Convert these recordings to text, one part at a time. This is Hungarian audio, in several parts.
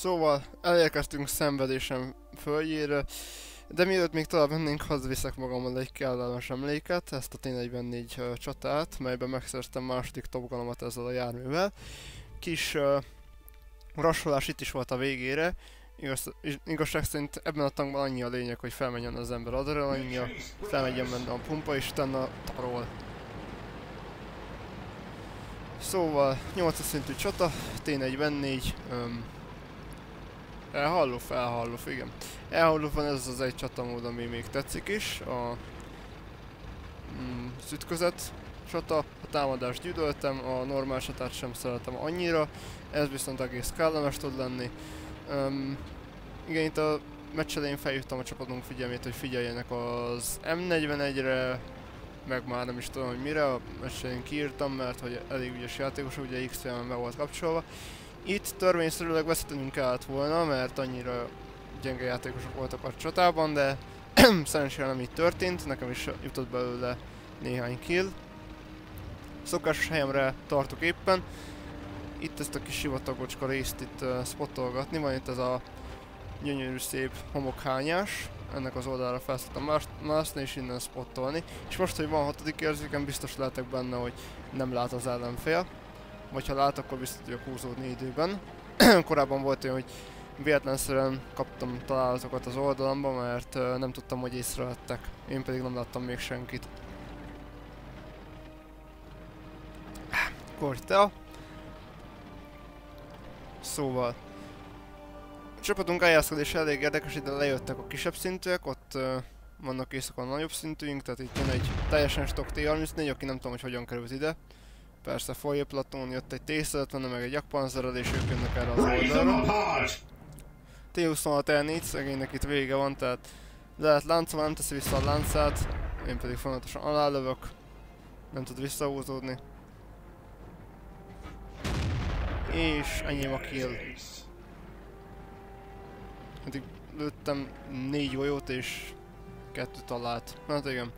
Szóval elérkeztünk szenvedésem földjére, de mielőtt még tovább mennénk, hadd viszek magammal egy kellemes emléket, ezt a T-44 uh, csatát, melyben megszereztem második topgalomat ezzel a járművel. Kis uh, rassolás itt is volt a végére, Igaz, igazság szerint ebben a tankban annyi a lényeg, hogy felmenjen az ember adrenalinja, felmenjen benne a pumpa, és utána tarol. Szóval 8 szintű csata, T44, um, elhalló, elhalló, igen. Elhalló van ez az egy csatamód, ami még tetszik is, a mm, szütközet csata, a támadást gyűlöltem, a normál csatát sem szeretem annyira, ez viszont egész kellemes tud lenni. Um, igen, itt a meccs elején felhívtam a csapatunk figyelmét, hogy figyeljenek az M41-re, meg már nem is tudom, hogy mire, a meccsen kiírtam, mert hogy elég ügyes játékos, ugye x be volt kapcsolva. Itt törvényszerűleg veszetenünk kellett volna, mert annyira gyenge játékosok voltak a csatában, de szerencsére nem így történt, nekem is jutott belőle néhány kill. Szokásos helyemre tartok éppen. Itt ezt a kis sivatagocska részt itt uh, spottolgatni, van itt ez a gyönyörű szép homokhányás. Ennek az oldalra fel szoktam mászni és innen spottolni. És most, hogy van hatodik érzéken, biztos lehetek benne, hogy nem lát az ellenfél. Vagy ha lát, akkor biztos tudok húzódni időben. Korábban volt olyan, hogy véletlenszerűen kaptam találatokat az oldalamban, mert nem tudtam, hogy észrevettek. Én pedig nem láttam még senkit. Kortea. Szóval, csapatunk eljátszkodás elég érdekes, ide lejöttek a kisebb szintűek, ott uh, vannak éjszakon nagyobb szintűink, tehát itt jön egy teljesen stock T-34, aki nem tudom, hogy hogyan került ide. Persze Foyer Platon, jött egy T-50, meg egy Jakpanzerrel, és ők jönnek erre az oldalra. T-26 L4, szegénynek itt vége van, tehát lehet láncolva, nem teszi vissza a láncát, én pedig folyamatosan alálövök, nem tud visszahúzódni. És ennyi a kill. Eddig lőttem négy golyót és kettő talált. Hát igen.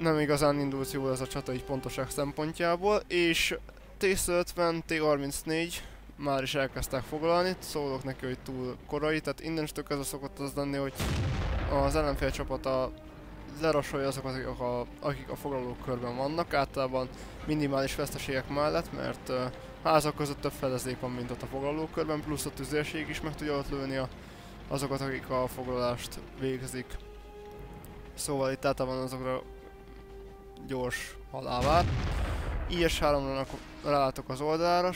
Nem igazán indult jól ez a csata így pontoság szempontjából, és T-50, T-34 már is elkezdtek foglalni, szólok neki, hogy túl korai, tehát innentől kezdve szokott az lenni, hogy az ellenfél csapata lerasolja azokat, akik a, akik a foglalók körben vannak, általában minimális veszteségek mellett, mert uh, házak között több fedezék van, mint ott a foglalókörben, plusz a tüzérség is meg tudja ott lőni a, azokat, akik a foglalást végzik. Szóval itt általában azokra gyors halál IS-3-ra rálátok az oldalra,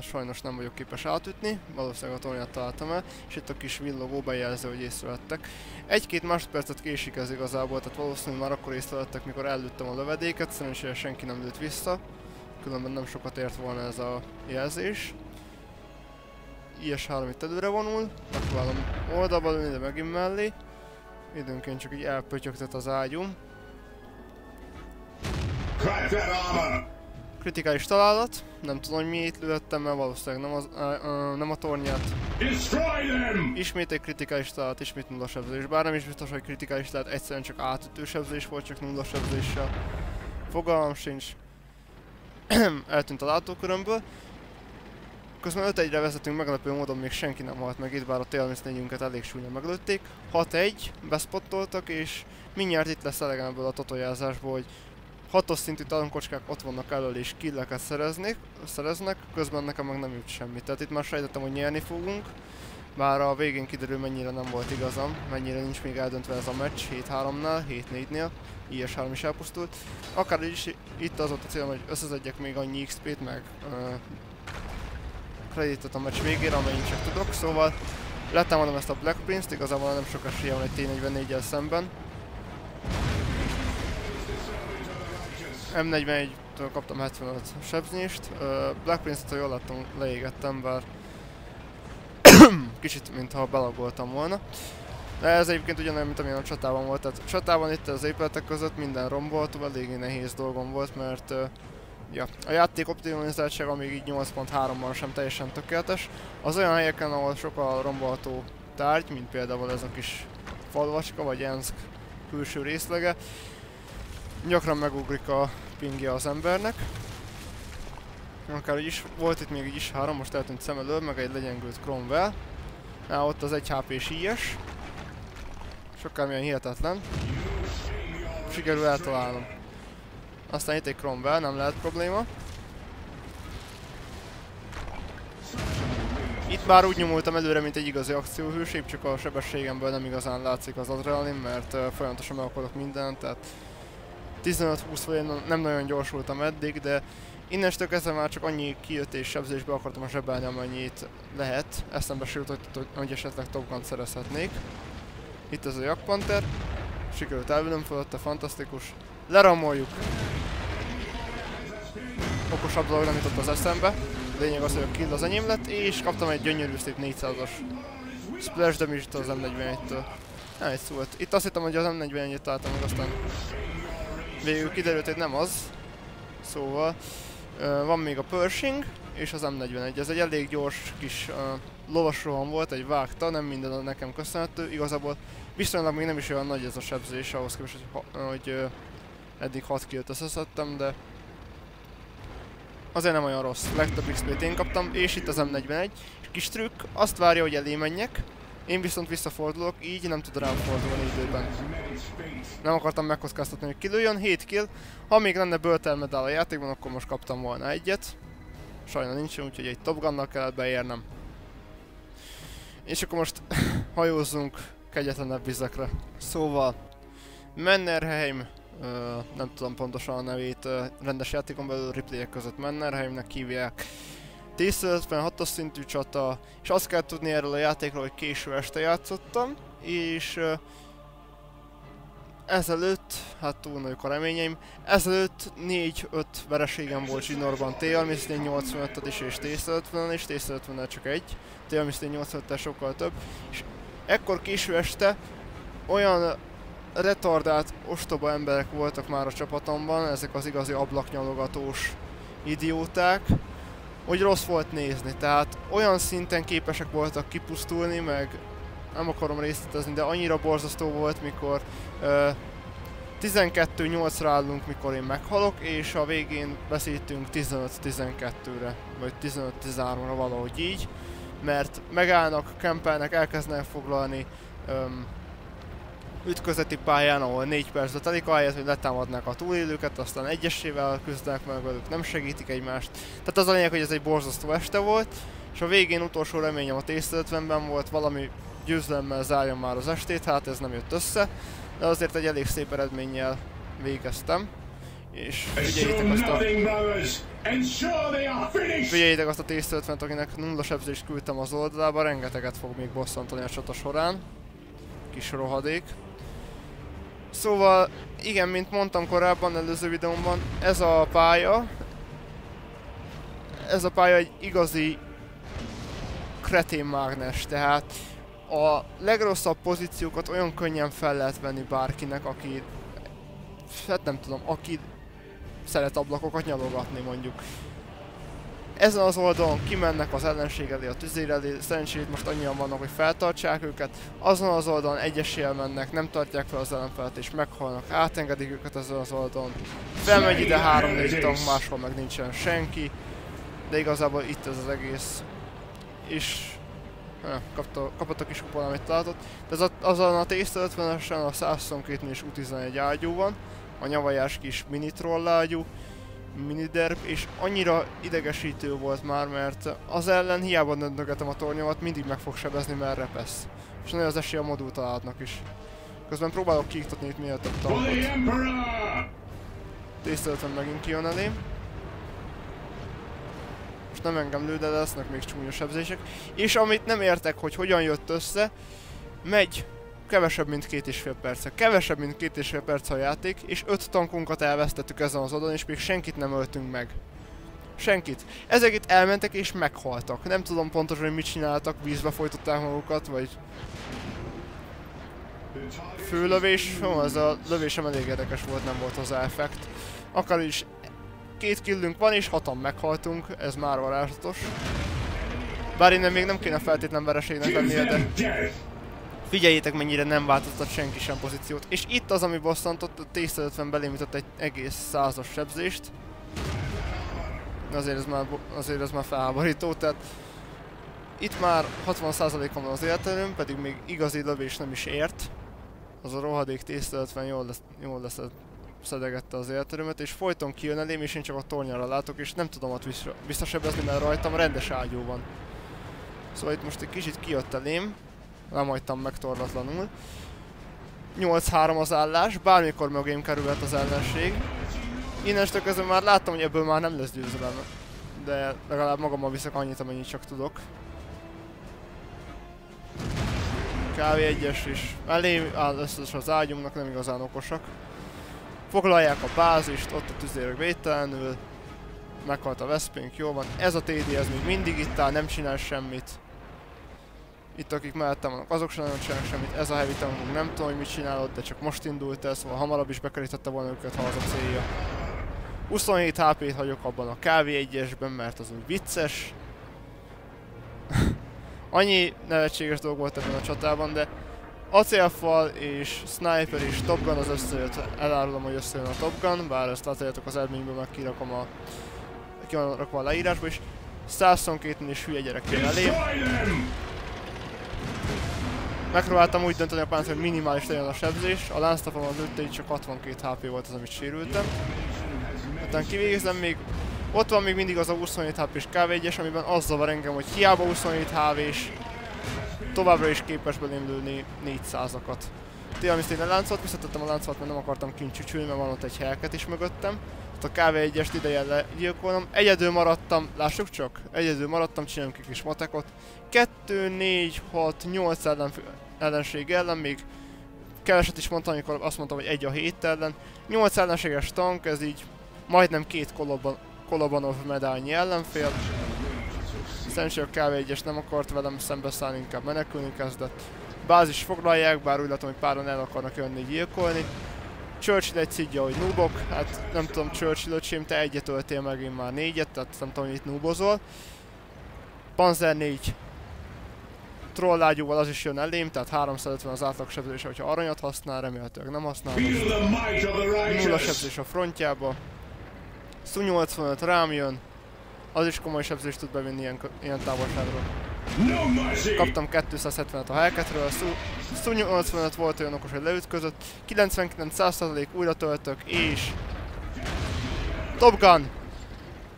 sajnos nem vagyok képes átütni, valószínűleg a tornyát találtam el, és itt a kis villogó bejelző, hogy észrevettek. Egy-két másodpercet késik ez igazából, tehát valószínűleg már akkor észrevettek, mikor ellőttem a lövedéket, szerencsére senki nem lőtt vissza, különben nem sokat ért volna ez a jelzés. IS-3 itt előre vonul, megpróbálom oldalba lőni, de megint mellé. Időnként csak így elpötyögtet az ágyum. Kritikális találat, nem tudom, hogy miért lőttem, mert valószínűleg nem, az, uh, uh, nem a tornyát. Ismét egy kritikális találat, ismét nulla sebzés, bár nem is biztos, hogy kritikális találat, egyszerűen csak átütő sebzés volt, csak nulla sebzéssel. Fogalmam sincs. Eltűnt a látókörömből. Közben 5 1 vezetünk, meglepő módon még senki nem halt meg itt, bár a T-34-ünket elég súlyan meglőtték. 6-1, bespottoltak, és mindjárt itt lesz elegem ebből a totojázásból, hogy hatos szintű talonkocskák ott vannak elől és killeket szereznek, szereznek, közben nekem meg nem jut semmi. Tehát itt már sejtettem, hogy nyerni fogunk. Bár a végén kiderül mennyire nem volt igazam, mennyire nincs még eldöntve ez a meccs 7-3-nál, 7-4-nél, IS-3 is elpusztult. Akár is itt az ott a célom, hogy összezedjek még annyi XP-t, meg uh, a meccs végére, amennyit csak tudok, szóval letámadom ezt a Black Prince-t, igazából nem sok esélye van egy T44-el szemben. M41-től kaptam 75 sebzést, Black Prince-től jól láttam, leégettem, bár kicsit mintha belagoltam volna. De ez egyébként ugyanolyan, mint amilyen a csatában volt. Tehát csatában itt az épületek között minden rombolt, eléggé nehéz dolgom volt, mert ja, a játék optimalizáltsága még így 8.3-ban sem teljesen tökéletes. Az olyan helyeken, ahol a rombolható tárgy, mint például ez a kis falvacska, vagy Ensk külső részlege, gyakran megugrik a pingja az embernek. Akár is volt itt még így is három, most eltűnt szem elől, meg egy legyengült Cromwell. Na, ott az egy HP-s IS. Sokkal milyen hihetetlen. Sikerül eltalálnom. Aztán itt egy Cromwell, nem lehet probléma. Itt már úgy nyomultam előre, mint egy igazi akcióhős, épp csak a sebességemből nem igazán látszik az adrenalin, mert uh, folyamatosan meg mindent, tehát 15-20 vagy nem nagyon gyorsultam eddig, de innestől kezdve már csak annyi kijött és sebzésbe akartam zsebelni, amennyit lehet. Eszembe sült, hogy, hogy esetleg Top Gun szerezhetnék. Itt ez a Jakpanter. Sikerült elvülöm fölötte, fantasztikus. Leramoljuk. Okosabb dolog nem jutott az eszembe. Lényeg az, hogy a kill az enyém lett, és kaptam egy gyönyörű szép 400-as splash damage az M41-től. Nem egy szó Itt azt hittem, hogy az M41-et találtam meg, aztán végül kiderült, hogy nem az. Szóval van még a Pershing és az M41. Ez egy elég gyors kis uh, volt, egy vágta, nem minden nekem köszönhető. Igazából viszonylag még nem is olyan nagy ez a sebzés ahhoz képest, hogy, hogy uh, eddig 6 killt összeszedtem, de azért nem olyan rossz. Legtöbb XP-t én kaptam, és itt az M41. Kis trükk, azt várja, hogy elé menjek, én viszont visszafordulok, így nem tud rám fordulni időben. Nem akartam megkockáztatni, hogy kilőjön, 7 kill. Ha még lenne Böltel medál a játékban, akkor most kaptam volna egyet. Sajna nincs, úgyhogy egy Top Gun-nal kellett beérnem. És akkor most hajózzunk kegyetlenebb vizekre. Szóval, Mannerheim, uh, nem tudom pontosan a nevét, uh, rendes játékon belül replayek között Mannerheimnek hívják. 1056-os szintű csata, és azt kell tudni erről a játékról, hogy késő este játszottam, és ezelőtt, hát túl nagyok a reményeim, ezelőtt 4-5 vereségem volt zsinórban T-Almisztén 85 is és T-50 és T-50 csak egy, T-Almisztén 85 sokkal több, és ekkor késő este olyan retardált, ostoba emberek voltak már a csapatomban, ezek az igazi ablaknyalogatós idióták, hogy rossz volt nézni, tehát olyan szinten képesek voltak kipusztulni, meg nem akarom részletezni, de annyira borzasztó volt, mikor uh, 12-8-ra állunk, mikor én meghalok, és a végén beszéltünk 15-12-re, vagy 15-13-ra valahogy így, mert megállnak, kempelnek, elkezdenek foglalni um, ütközeti pályán, ahol 4 percbe telik, ahelyett, hogy letámadnák a túlélőket, aztán egyesével küzdenek meg velük, nem segítik egymást. Tehát az a lényeg, hogy ez egy borzasztó este volt, és a végén utolsó reményem a T-50-ben volt, valami győzelemmel zárjon már az estét, hát ez nem jött össze, de azért egy elég szép eredménnyel végeztem. És figyeljétek azt a... Figyeljétek azt a T-50-t, akinek nulla sebzést küldtem az oldalába, rengeteget fog még bosszantani a csata során. Kis rohadék. Szóval, igen, mint mondtam korábban előző videómban, ez a pálya, ez a pálya egy igazi kretén mágnes, tehát a legrosszabb pozíciókat olyan könnyen fel lehet venni bárkinek, aki, hát nem tudom, aki szeret ablakokat nyalogatni mondjuk ezen az oldalon kimennek az ellenség elé, a tüzér elé, szerencsére most annyian vannak, hogy feltartsák őket, azon az oldalon egyesével mennek, nem tartják fel az ellenfelet és meghalnak, átengedik őket ezen az oldalon, felmegy ide 3-4 tank, máshol meg nincsen senki, de igazából itt ez az egész, és kapta, kapott a kis kupon, amit látott, de az, azon a T-50-esen a 122 és U11 ágyú van, a nyavajás kis mini troll ágyú, miniderp, és annyira idegesítő volt már, mert az ellen hiába döntögetem a tornyomat, mindig meg fog sebezni, mert repesz. És nagyon az esély a modul találtnak is. Közben próbálok kiiktatni itt miért több tankot. Tészteltem megint kijön elém. Most nem engem lő, de lesznek még csúnya sebzések. És amit nem értek, hogy hogyan jött össze, megy kevesebb, mint két és fél perce. Kevesebb, mint két és fél perc a játék, és öt tankunkat elvesztettük ezen az oldalon, és még senkit nem öltünk meg. Senkit. Ezek itt elmentek és meghaltak. Nem tudom pontosan, hogy mit csináltak, vízbe folytották magukat, vagy... Főlövés, ó, ez a lövésem elég érdekes volt, nem volt az effekt. Akár is két killünk van, és hatan meghaltunk, ez már varázslatos. Bár innen még nem kéne feltétlen vereségnek lennie, de Figyeljétek mennyire nem változtat senki sem pozíciót. És itt az, ami bosszantott, a T-150 belémított egy egész százas sebzést. azért ez már, azért ez már felháborító, tehát itt már 60%-on van az életerőm, pedig még igazi lövés nem is ért. Az a rohadék tészta 50 jól lesz, jól lesz szedegette az életerőmet, és folyton kijön elém, és én csak a tornyára látok, és nem tudom ott vissza, visszasebezni, mert rajtam rendes ágyú van. Szóval itt most egy kicsit kijött elém, nem hagytam meg torlatlanul. 8-3 az állás, bármikor mögém kerülhet az ellenség. Innestől kezdve már láttam, hogy ebből már nem lesz győzelem. De legalább magammal viszek annyit, amennyit csak tudok. Kávé egyes is. Elé áll összes az ágyumnak, nem igazán okosak. Foglalják a bázist, ott a tüzérök védtelenül. Meghalt a Vespink, jó van. Ez a TD, ez még mindig itt áll, nem csinál semmit. Itt akik mellettem vannak, azok sem nagyon csinálnak semmit. Ez a heavy tankunk nem tudom, hogy mit csinálod, de csak most indult el, szóval hamarabb is bekerítette volna őket, ha az a célja. 27 HP-t hagyok abban a KV1-esben, mert az úgy vicces. Annyi nevetséges dolog volt ebben a csatában, de acélfal és sniper és Top Gun az összejött. Elárulom, hogy összejön a Top Gun, bár ezt látjátok az eredményből, meg kirakom a, kirakom a leírásba is. 122 és hülye gyerek jön elé. Megpróbáltam úgy dönteni a páncél, hogy minimális legyen a sebzés. A lánctapom az lőtte, csak 62 HP volt az, amit sérültem. Utána kivégzem még ott van még mindig az a 27 HP-s KV1-es, amiben az zavar engem, hogy hiába 27 HV-s, továbbra is képes belém lőni 400-akat. Tényleg, én a láncolt, visszatettem a láncolt, mert nem akartam kint csücsülni, mert van ott egy helyeket is mögöttem. A KV1-est ideje legyilkolnom. Egyedül maradtam, lássuk csak, egyedül maradtam, csináljunk egy kis matekot. 2, 4, 6, 8 ellen, ellenség ellen, még keveset is mondtam, amikor azt mondtam, hogy egy a 7 ellen. 8 ellenséges tank, ez így majdnem két kolobban Kolobanov medálnyi ellenfél. Szerencsére a KV1-es nem akart velem szembeszállni, inkább menekülni kezdett. Bázis foglalják, bár úgy látom, hogy páran el akarnak jönni gyilkolni. Churchill egy szidja, hogy noobok, hát nem tudom Churchill öcsém, te egyet öltél meg, én már négyet, tehát nem tudom, hogy itt noobozol. Panzer 4 trollágyúval az is jön elém, tehát 350 az átlag sebzés, hogyha aranyat használ, remélhetőleg nem használ. Nulla sebzés a frontjába. Su 85 rám jön. Az is komoly sebzést tud bevinni ilyen, ilyen távolságról. Kaptam 270-et a Hellcatről, Su, Su 85 volt olyan okos, hogy leütközött. 99% újra töltök, és... Top Gun!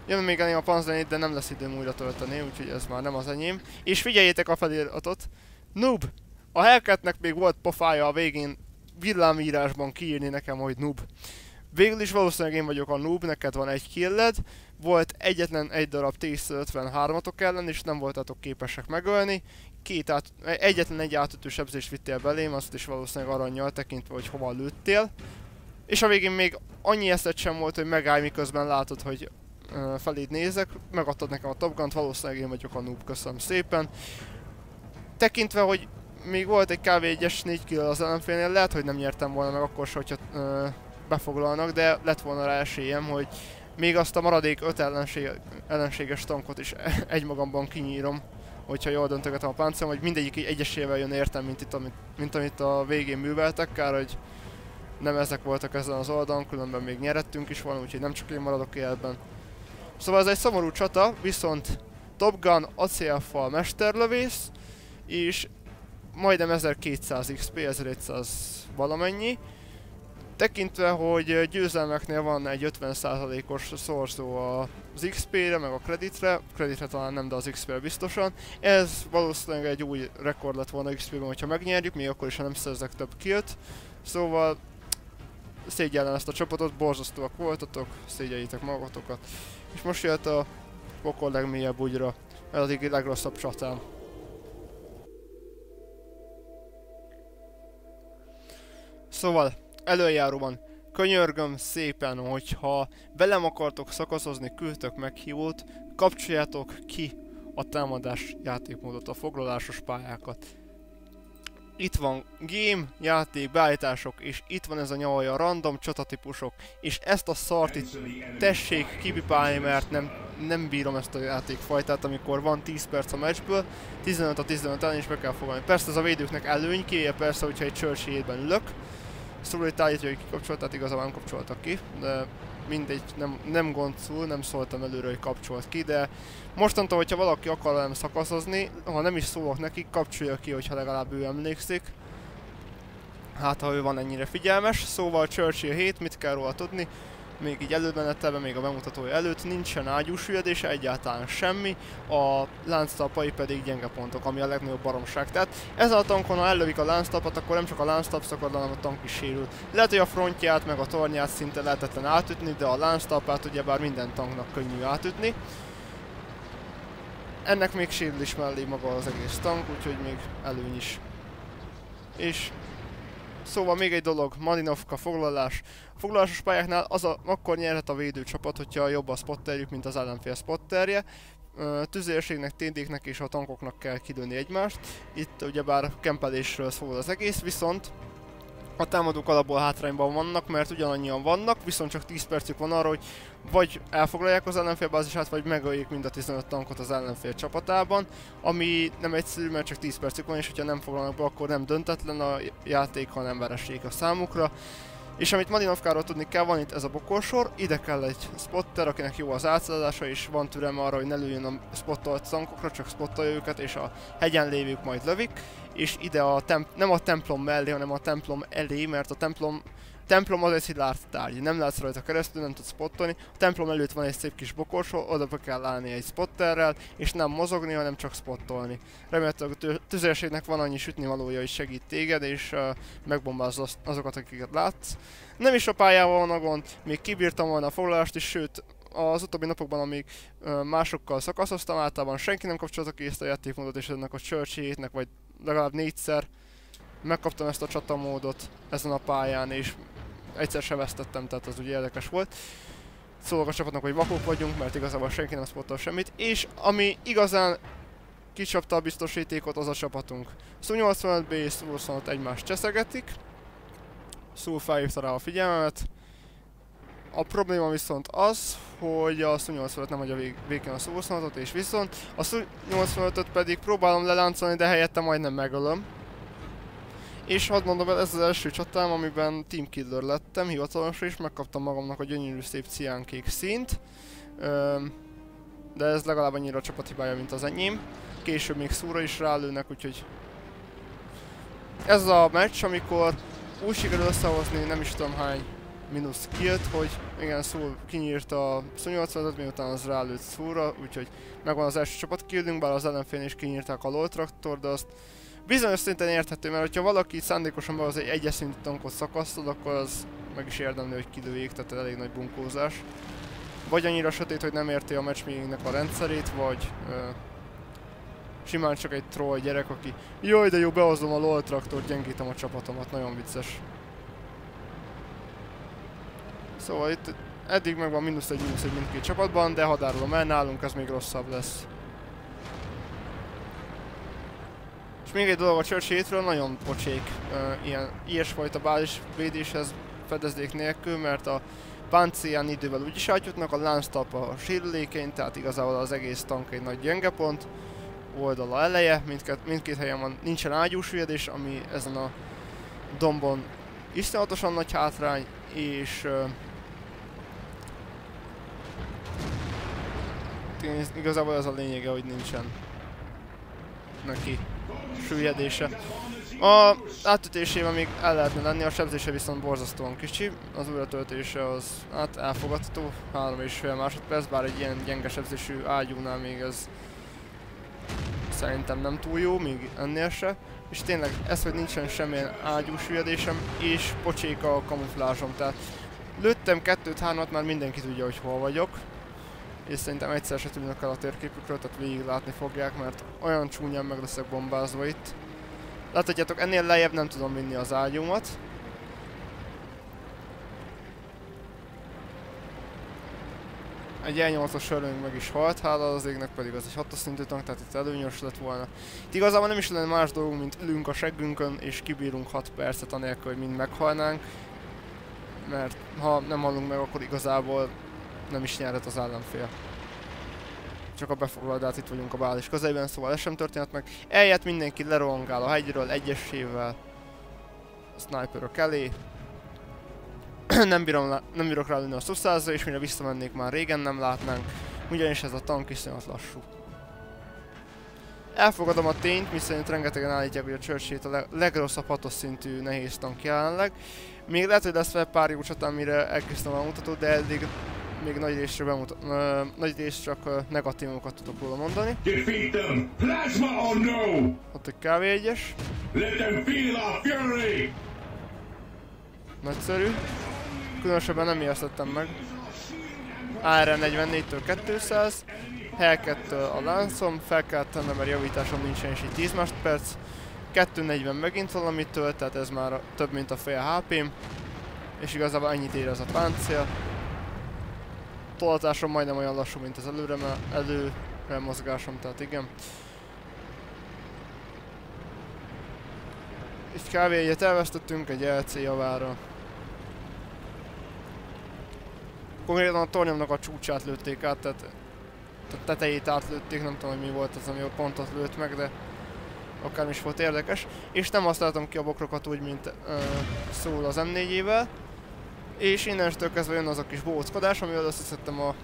Jön még a panzerét, de nem lesz időm újra tölteni, úgyhogy ez már nem az enyém. És figyeljétek a feliratot! Noob! A Hellcatnek még volt pofája a végén villámírásban kiírni nekem, hogy noob. Végül is valószínűleg én vagyok a noob, neked van egy killed, volt egyetlen egy darab T-53-atok ellen, és nem voltatok képesek megölni. Két át, egyetlen egy átütő sebzést vittél belém, azt is valószínűleg aranyjal tekintve, hogy hova lőttél. És a végén még annyi eszed sem volt, hogy megállj miközben látod, hogy uh, feléd nézek, megadtad nekem a Top Gun-t, valószínűleg én vagyok a noob, köszönöm szépen. Tekintve, hogy még volt egy kv 1-es 4 kill az ellenfélnél, lehet, hogy nem nyertem volna meg akkor se, hogyha uh, befoglalnak, de lett volna rá esélyem, hogy még azt a maradék öt ellenség, ellenséges tankot is egymagamban kinyírom, hogyha jól döntögetem a páncélom, hogy mindegyik egyesével jön értem, mint, itt, amit, mint amit a végén műveltek, kár, hogy nem ezek voltak ezen az oldalon, különben még nyerettünk is volna, úgyhogy nem csak én maradok életben. Szóval ez egy szomorú csata, viszont Top Gun, acélfal, mesterlövész, és majdnem 1200 XP, 1100 valamennyi, Tekintve, hogy győzelmeknél van egy 50%-os szorzó az XP-re, meg a kreditre, kreditre talán nem, de az XP-re biztosan. Ez valószínűleg egy új rekord lett volna XP-ben, hogyha megnyerjük, még akkor is, ha nem szerzek több killt. Szóval szégyellem ezt a csapatot, borzasztóak voltatok, szégyeljétek magatokat. És most jött a pokol legmélyebb úgyra, ez az legrosszabb csatám. Szóval, előjáróban könyörgöm szépen, hogyha velem akartok szakaszozni, küldtök meghívót, kapcsoljátok ki a támadás játékmódot, a foglalásos pályákat. Itt van game, játék, beállítások, és itt van ez a nyavaja, random csatatípusok, és ezt a szart itt tessék kipipálni, mert nem, nem bírom ezt a játékfajtát, amikor van 10 perc a meccsből, 15 a 15 ellen is be kell fogadni. Persze ez a védőknek előny, kivéve persze, hogyha egy Churchill-ben ülök, Szulait állítja, hogy kikapcsolt, tehát igazából nem kapcsoltak ki, de mindegy, nem, nem gond szól, nem szóltam előre, hogy kapcsolt ki, de mostantól, hogyha valaki akar velem szakaszozni, ha nem is szólok neki, kapcsolja ki, hogyha legalább ő emlékszik. Hát, ha ő van ennyire figyelmes. Szóval Churchill 7, mit kell róla tudni? Még így előmenetelben, még a bemutatója előtt nincsen ágyúsüllyedése, egyáltalán semmi, a lánctalpai pedig gyenge pontok, ami a legnagyobb baromság. Tehát ezen a tankon, ha ellövik a lánctalpat, akkor nem csak a lánctalp szakad, hanem a tank is sérül. Lehet, hogy a frontját meg a tornyát szinte lehetetlen átütni, de a lánctalpát ugyebár minden tanknak könnyű átütni. Ennek még sérül is mellé maga az egész tank, úgyhogy még előny is. És Szóval még egy dolog, Malinovka foglalás. A foglalásos pályáknál az a, akkor nyerhet a védőcsapat, hogyha jobb a spotterjük, mint az ellenfél spotterje. Tüzérségnek, tédéknek és a tankoknak kell kidőni egymást. Itt ugyebár kempelésről szól az egész, viszont a támadók alapból hátrányban vannak, mert ugyanannyian vannak, viszont csak 10 percük van arra, hogy vagy elfoglalják az ellenfél bázisát, vagy megöljék mind a 15 tankot az ellenfél csapatában, ami nem egyszerű, mert csak 10 percük van, és hogyha nem foglalnak be, akkor nem döntetlen a játék, hanem vereség a számukra. És amit Malinovkáról tudni kell, van itt ez a bokorsor, ide kell egy spotter, akinek jó az átszadása, és van türelme arra, hogy ne lőjön a spottolt tankokra, csak spottolja őket, és a hegyen lévők majd lövik. És ide a nem a templom mellé, hanem a templom elé, mert a templom templom az egy szilárd tárgy, nem látsz rajta keresztül, nem tudsz spottolni. A templom előtt van egy szép kis bokorsó, oda be kell állni egy spotterrel, és nem mozogni, hanem csak spottolni. Remélhetőleg a tüzérségnek van annyi sütni valója, hogy segít téged, és uh, megbombázza az, azokat, akiket látsz. Nem is a pályával van a gond, még kibírtam volna a foglalást is, sőt, az utóbbi napokban, amíg uh, másokkal szakaszoztam, általában senki nem kapcsolta ki ezt a játékmódot, és ennek a Churchill vagy legalább négyszer megkaptam ezt a csatamódot ezen a pályán, és egyszer se vesztettem, tehát az ugye érdekes volt. Szólok a csapatnak, hogy vakok vagyunk, mert igazából senki nem spottol semmit, és ami igazán kicsapta a biztosítékot, az a csapatunk. Szú 85B és Szú 25 egymást cseszegetik. Szú felhívta rá a figyelmet. A probléma viszont az, hogy a Szú 85 nem adja vég végén a Szú 25 és viszont a Szú 85 pedig próbálom leláncolni, de helyette majdnem megölöm. És hadd mondom el, ez az első csatám, amiben Team Killer lettem, hivatalosra is, megkaptam magamnak a gyönyörű szép ciánkék szint. de ez legalább annyira a csapathibája, mint az enyém. Később még szóra is rálőnek, úgyhogy... Ez a meccs, amikor úgy sikerül összehozni nem is tudom hány mínusz killt, hogy igen, szó kinyírta a 80 miután az rálőtt szóra, úgyhogy megvan az első csapat killünk, bár az ellenfén is kinyírták a LOL traktor, de azt Bizonyos szinten érthető, mert hogyha valaki szándékosan behoz egy egyes szintű tankot szakasztod, akkor az meg is érdemli, hogy kilőjék, tehát elég nagy bunkózás. Vagy annyira sötét, hogy nem érti a matchmakingnek a rendszerét, vagy ö, simán csak egy troll gyerek, aki Jaj, de jó, behozom a LOL traktort, gyengítem a csapatomat, nagyon vicces. Szóval itt eddig meg van mínusz egy, mínusz egy mindkét csapatban, de hadárolom el, nálunk ez még rosszabb lesz. Még egy dolog a Church hétről, nagyon pocsék uh, ilyen ilyesfajta bázis védéshez fedezék nélkül, mert a páncélján idővel úgyis átjutnak, a lánctalp a sérülékeny, tehát igazából az egész tank egy nagy gyenge pont. Oldala eleje, mindkét, mindkét helyen van, nincsen ágyúsüllyedés, ami ezen a dombon iszonyatosan nagy hátrány, és uh, igazából ez a lényege, hogy nincsen neki süllyedése. A átütésében még el lehetne lenni, a sebzése viszont borzasztóan kicsi, az újratöltése az hát elfogadható, 3,5 másodperc, bár egy ilyen gyenge sebzésű ágyúnál még ez szerintem nem túl jó, még ennél se. És tényleg ez, hogy nincsen semmilyen ágyú süllyedésem, és pocsék a kamuflázsom, tehát lőttem kettőt-hármat, már mindenki tudja, hogy hol vagyok és szerintem egyszer se tűnök el a térképükről, tehát végig látni fogják, mert olyan csúnyán meg leszek bombázva itt. Láthatjátok, ennél lejjebb nem tudom vinni az ágyúmat. Egy E8-as sörünk meg is halt, hála az égnek pedig az egy 6 szintű tank, tehát itt előnyös lett volna. Itt igazából nem is lenne más dolgunk, mint ülünk a seggünkön és kibírunk 6 percet anélkül, hogy mind meghalnánk. Mert ha nem halunk meg, akkor igazából nem is nyerhet az ellenfél. Csak a befoglalt, itt vagyunk a bázis közelében, szóval ez sem történt meg. Eljött mindenki lerohangál a hegyről egyesével. A sniperök elé. nem, bírom, nem bírok rá a szuszázra, és mire visszamennék már régen nem látnánk, ugyanis ez a tank iszonyat lassú. Elfogadom a tényt, miszerint rengetegen állítják, hogy a Churchill a leg legrosszabb hatos szintű nehéz tank jelenleg. Még lehet, hogy lesz fel pár jó csatán, mire elkészítem a mutatót, de eddig még nagy részre, bemutat, uh, nagy részre csak uh, negatívokat tudok róla mondani. Defeat them! Plasma or no! Ott egy kv 1 Let them feel our fury! Nagyszerű. Különösebben nem ijesztettem meg. AR-44-től 200, Hellcat-től a láncom, fel kellett tennem, mert javításom nincsen is így 10 másodperc. 240 megint valamitől, tehát ez már több mint a fél HP-m. És igazából ennyit ér ez a páncél. Tolatásom majdnem olyan lassú, mint az előre, előre mozgásom, tehát igen. Egy kávéjét elvesztettünk egy LC javára. Konkrétan a tornyomnak a csúcsát lőtték át, tehát a tetejét átlőtték, nem tudom, hogy mi volt az, ami a pontot lőtt meg, de akár is volt érdekes. És nem használtam ki a bokrokat úgy, mint uh, szól az M4-ével. És innenstől kezdve jön az a kis bóckodás, amivel összeszedtem a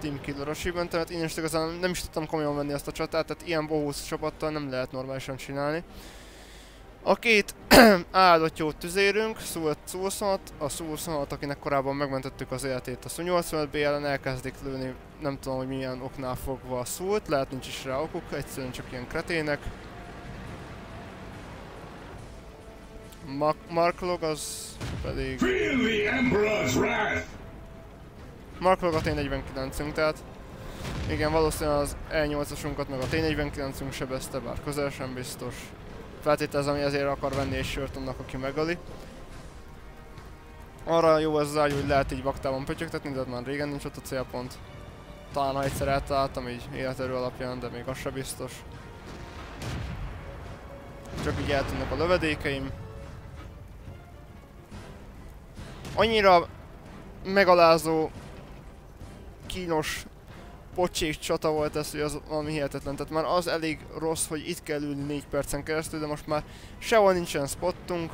Team Killer achievement tehát innenstől kezdve nem is tudtam komolyan venni ezt a csatát, tehát ilyen bohóc csapattal nem lehet normálisan csinálni. A két áldott jó tüzérünk, Szulszonat, a Szulszonat, akinek korábban megmentettük az életét a Su-85B ellen, elkezdik lőni, nem tudom, hogy milyen oknál fogva a Szult, lehet nincs is rá okuk, egyszerűen csak ilyen kretének. Mark Log az pedig... Feel the Emperor's wrath! Mark Log a T-49-ünk, tehát igen, valószínűleg az E8-asunkat meg a T-49-ünk sebezte, bár közel sem biztos. Feltételezem, hogy ezért akar venni egy sört annak, aki megöli. Arra jó az az ágy, hogy lehet így vaktában pötyögtetni, de már régen nincs ott a célpont. Talán ha egyszer eltaláltam így életerő alapján, de még az sem biztos. Csak így eltűnnek a lövedékeim. Annyira megalázó, kínos pocsék csata volt ez, hogy az valami hihetetlen. Tehát már az elég rossz, hogy itt kell ülni 4 percen keresztül, de most már sehol nincsen spottunk,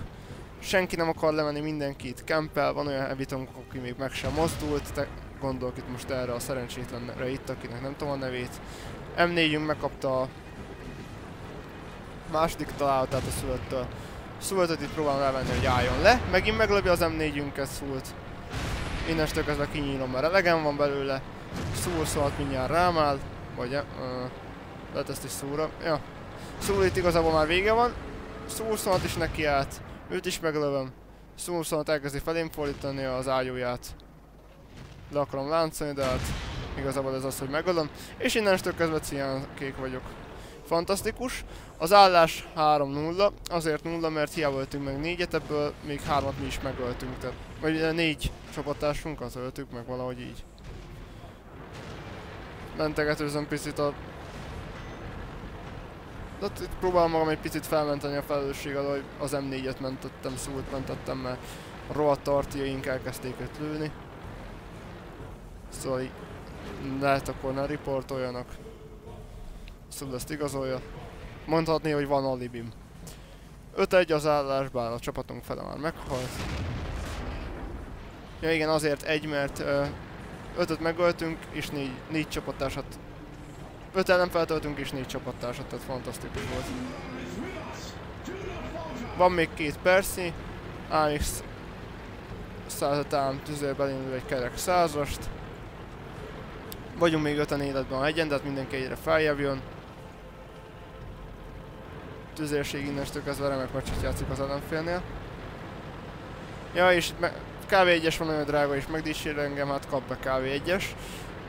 senki nem akar lemenni, mindenki itt kempel, van olyan evitunk, aki még meg sem mozdult, te gondolok itt most erre a szerencsétlenre itt, akinek nem tudom a nevét. M4-ünk megkapta a második találatát a szülöttől. Szultot itt próbálom elvenni, hogy álljon le, megint meglövi az M4-ünket szult. Innestől kezdve kinyílom, mert elegem van belőle. Szúr szólt mindjárt rám áll, vagy uh, lehet ezt is szúra. Ja. Szúr itt igazából már vége van. Szúr szólt is neki át. Őt is meglövöm. Szúr szólt elkezdi felém fordítani az ágyúját. Le akarom láncolni, de hát igazából ez az, hogy megölöm. És innenstől kezdve ciánkék vagyok. Fantasztikus. Az állás 3-0, azért 0, mert hiába öltünk meg négyet, ebből még hármat mi is megöltünk, tehát, vagy négy csapattársunkat öltük meg valahogy így mentegetőzöm picit a... De itt próbálom magam egy picit felmenteni a felelősség alól, hogy az M4-et mentettem, szúrt mentettem, mert a rohadt tartjaink elkezdték őt lőni. Szóval lehet akkor ne riportoljanak. Szóval ezt igazolja. Mondhatni, hogy van alibim. 5-1 az állás, bár a csapatunk fele már meghalt. Ja igen, azért egy, mert uh, ötöt megöltünk, és négy, négy csapattársat. Öt ellen feltöltünk, és négy csapattársat, tehát fantasztikus volt. Van még két perszi, AX 105 ám tüzérbe egy kerek százast. Vagyunk még öten életben a egyen, tehát mindenki egyre feljebb. Tüzérség innestől kezdve remek meccset játszik az ellenfélnél. Ja, és kávé egyes van olyan drága és megdísér engem, hát kap be kávé egyes.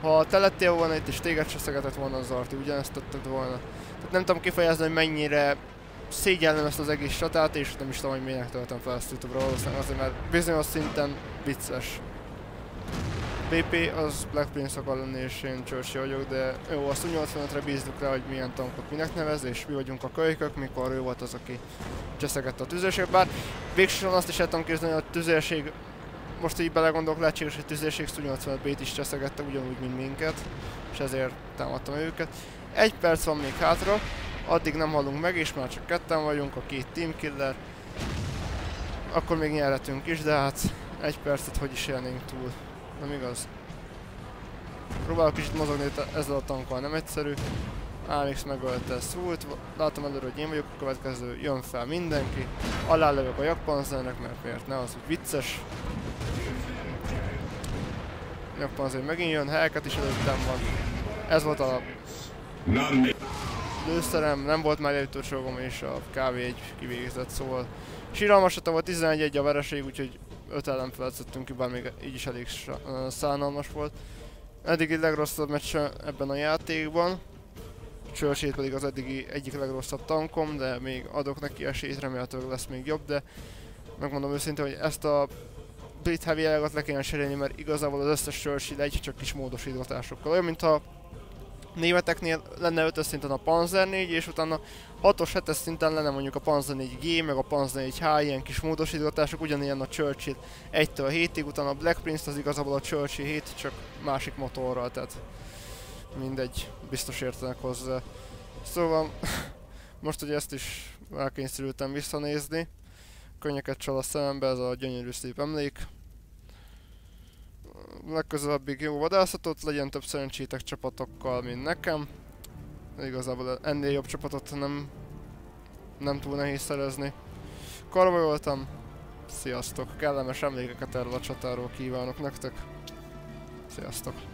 Ha te lettél volna itt és téged se szegetett volna az arti, ugyanezt tetted volna. Tehát nem tudom kifejezni, hogy mennyire szégyellem ezt az egész csatát, és nem is tudom, hogy minek töltöm fel ezt YouTube-ra, valószínűleg azért, mert bizonyos szinten vicces. BP az Black Prince akar lenni, és én Churchill vagyok, de jó, azt 85-re bíztuk rá, hogy milyen tankot minek nevez, és mi vagyunk a kölykök, mikor ő volt az, aki cseszegette a tüzérség, bár végsősorban azt is el tudom képzelni, hogy a tüzérség most így belegondolok, lehetséges, hogy tüzérség 85 b is cseszegette ugyanúgy, mint minket, és ezért támadtam őket. Egy perc van még hátra, addig nem halunk meg, és már csak ketten vagyunk, a két team killer. Akkor még nyerhetünk is, de hát egy percet hogy is élnénk túl. Nem igaz? Próbálok kicsit mozogni itt ezzel a tankkal, nem egyszerű. Alex megölte Szult, látom előre, hogy én vagyok a következő, jön fel mindenki. Alá lövök a jakpanzernek, mert miért ne, az úgy vicces. Jakpanzer megint jön, Hellcat is előttem van. Ez volt a lőszerem, nem volt már előtősorgom és a kávé egy kivégzett, szóval síralmas volt 11-1 a vereség, úgyhogy 5 ellenfelet szedtünk ki, bár még így is elég szánalmas volt. Eddigi legrosszabb meccs ebben a játékban. Churchill pedig az eddigi egyik legrosszabb tankom, de még adok neki esélyt, remélhetőleg lesz még jobb, de megmondom őszintén, hogy ezt a Brit Heavy le kéne serélni, mert igazából az összes Churchill egy csak kis módosítgatásokkal. Olyan, mintha németeknél lenne 5 szinten a Panzer 4, és utána 6-os, 7 szinten lenne mondjuk a Panzer 4G, meg a Panzer 4H, ilyen kis módosítgatások, ugyanilyen a Churchill 1-től 7-ig, utána a Black Prince az igazából a Churchill 7, csak másik motorral, tehát mindegy, biztos értenek hozzá. Szóval most ugye ezt is elkényszerültem visszanézni. Könnyeket csal a szemembe, ez a gyönyörű szép emlék. Legközelebbig jó vadászatot, legyen több szerencsétek csapatokkal, mint nekem. Igazából ennél jobb csapatot nem, nem túl nehéz szerezni. Karvajoltam. Sziasztok! Kellemes emlékeket erről a csatáról kívánok nektek. Sziasztok!